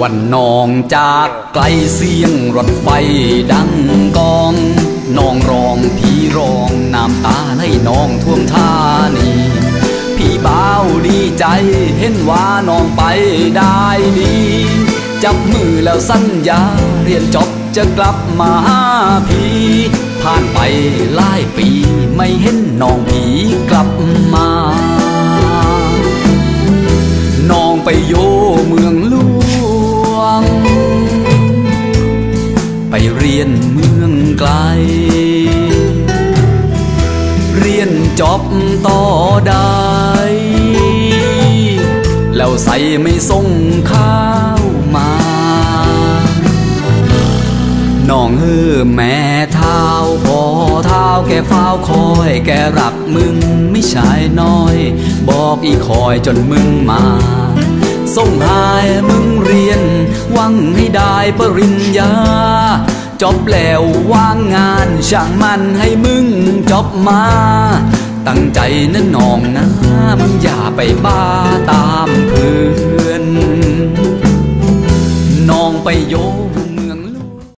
วันนองจากไกลเสียงรถไฟดังกองน้องร้องพี่ร้องน้ำตาไหลน้องท่วมท่านีพี่บ่าวดีใจเห็นว่าน้องไปได้ดี จับมือแล้วสัญญาเรียนจบจะกลับมาหาพี่ผ่านไปหลายปีไม่เห็นน้องผีกลับมา น้องไปโย รียนเมืองไกล เรียนจบต่อได้แล้วใส่ไม่ส่งข้าวมาน้องเฮ้อแม่เท้าพอเท้าแกเฝ้าคอยแกรักมึงไม่ใช่น้อย บอกอีคอยจนมึงมา ส่งหายมึงเรียน หวังให้ได้ปริญญา จบแล้วว่างงานช่างมันให้มึงจบมา ตั้งใจนะน้องนะมึงอย่าไปบ้าตามเพื่อน น้องไปโย